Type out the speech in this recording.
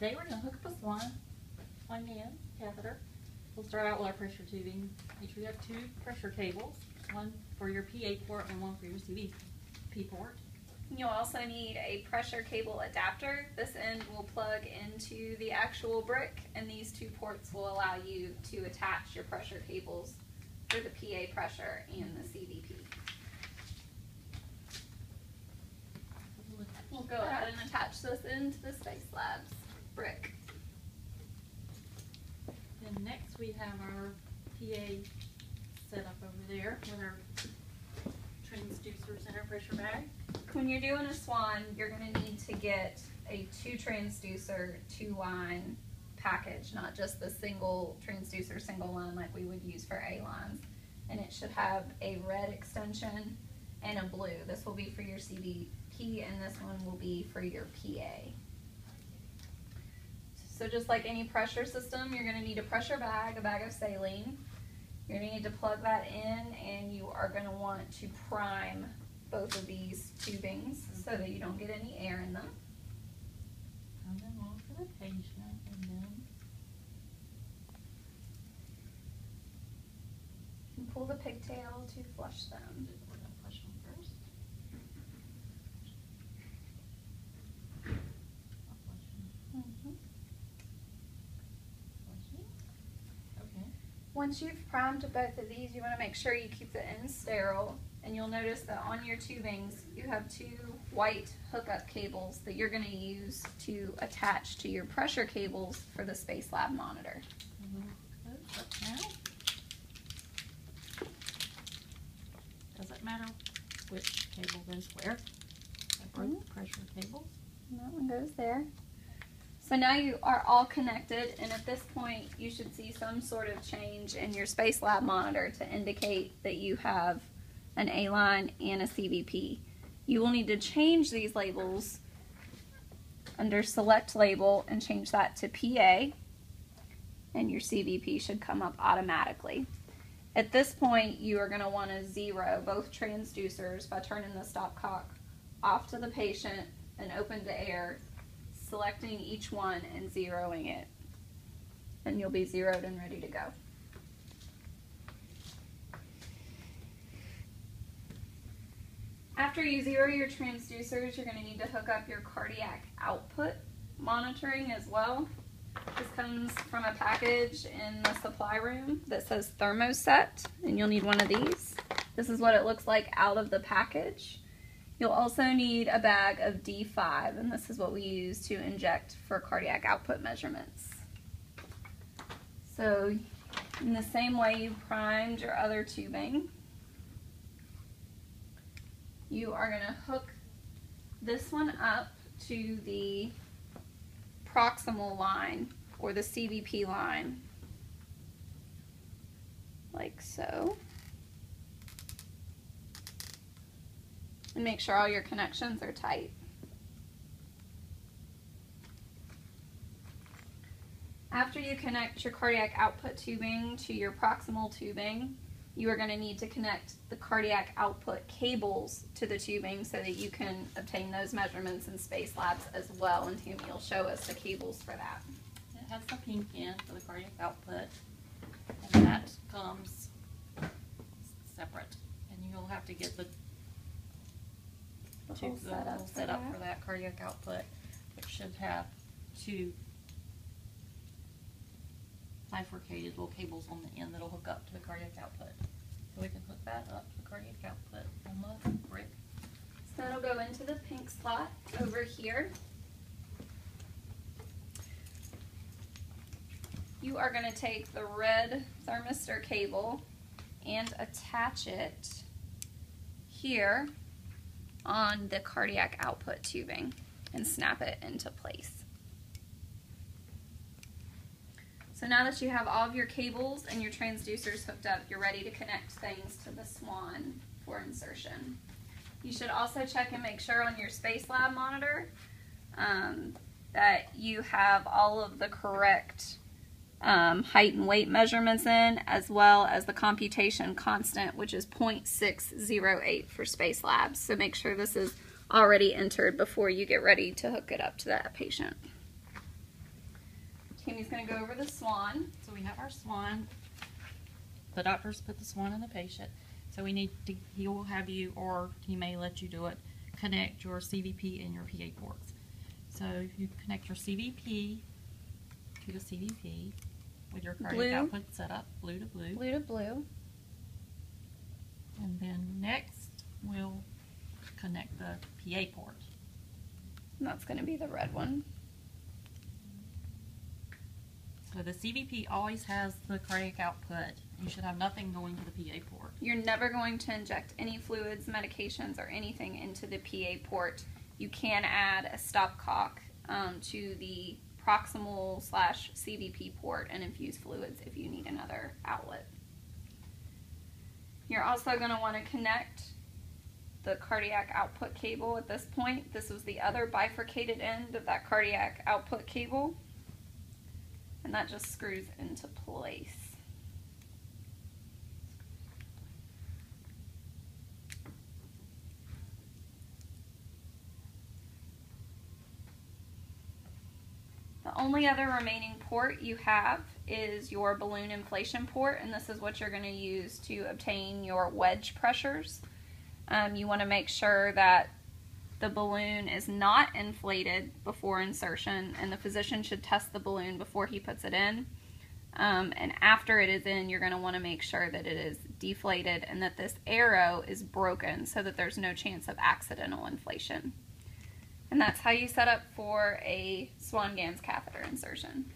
Today we're gonna hook up a swan, Swan Ganz catheter. We'll start out with our pressure tubing. Make sure you have two pressure cables, one for your PA port and one for your CVP port. You'll also need a pressure cable adapter. This end will plug into the actual brick and these two ports will allow you to attach your pressure cables for the PA pressure and the CVP. We'll go ahead and attach this into the Space Labs brick. And next we have our PA set up over there with our transducers and our pressure bag. When you're doing a swan, you're gonna need to get a two transducer, two line package, not just the single transducer, single line like we would use for A lines. And it should have a red extension and a blue. This will be for your CVP and this one will be for your PA. So just like any pressure system, you're gonna need a pressure bag, a bag of saline. You're gonna need to plug that in and you are gonna want to prime both of these tubings so that you don't get any air in them. Turn them on for the patient and then And pull the pigtail to flush them. we're gonna push them first. Not flushing, flushing. Okay. Once you've primed both of these, you want to make sure you keep the ends sterile. And you'll notice that on your tubings, you have two white hookup cables that you're going to use to attach to your pressure cables for the Space Lab monitor. And we'll hook those up now. Does it matter which cable goes where? Like Mhm. pressure cables? That one goes there. So now you are all connected, and at this point, you should see some sort of change in your Space Lab monitor to indicate that you have an A line and a CVP. You will need to change these labels under Select Label and change that to PA, and your CVP should come up automatically. At this point, you are going to want to zero both transducers by turning the stopcock off to the patient and open to air, selecting each one and zeroing it. And you'll be zeroed and ready to go. After you zero your transducers, you're going to need to hook up your cardiac output monitoring as well. This comes from a package in the supply room that says thermoset, and you'll need one of these. This is what it looks like out of the package. You'll also need a bag of D5, and this is what we use to inject for cardiac output measurements. So, in the same way you primed your other tubing, you are going to hook this one up to the proximal line or the CVP line, like so. And make sure all your connections are tight. After you connect your cardiac output tubing to your proximal tubing, you are going to need to connect the cardiac output cables to the tubing so that you can obtain those measurements in Spacelabs as well. And Tammy will show us the cables for that. It has the pink end for the cardiac output, and that comes separate. And you'll have to get the The two, whole the setup whole for setup that. for that cardiac output, which should have two bifurcated little cables on the end that'll hook up to the cardiac output. So we can hook that up to the cardiac output on the brick. So it'll go into the pink slot over here. You are going to take the red thermistor cable and attach it here on the cardiac output tubing and snap it into place. So now that you have all of your cables and your transducers hooked up, you're ready to connect things to the Swan for insertion. You should also check and make sure on your Space Lab monitor um, that you have all of the correct um, height and weight measurements in, as well as the computation constant, which is 0.608 for Spacelabs. So make sure this is already entered before you get ready to hook it up to that patient. Tammy's gonna go over the swan. So we have our swan. The doctors put the swan in the patient. So we need to, he will have you, or he may let you do it, connect your CVP and your PA ports. So you connect your CVP to the CVP with your cardiac Blue. output set up, blue to blue. Blue to blue. And then next, we'll connect the PA port. And that's gonna be the red one. So the CVP always has the cardiac output. You should have nothing going to the PA port. You're never going to inject any fluids, medications, or anything into the PA port. You can add a stopcock um, to the proximal slash CVP port and infuse fluids if you need another outlet. You're also going to want to connect the cardiac output cable at this point. This was the other bifurcated end of that cardiac output cable. And that just screws into place. The only other remaining port you have is your balloon inflation port, and this is what you're going to use to obtain your wedge pressures. Um, you want to make sure that the balloon is not inflated before insertion, and the physician should test the balloon before he puts it in. Um, and after it is in, you're going to want to make sure that it is deflated and that this arrow is broken so that there's no chance of accidental inflation. And that's how you set up for a Swan Ganz catheter insertion.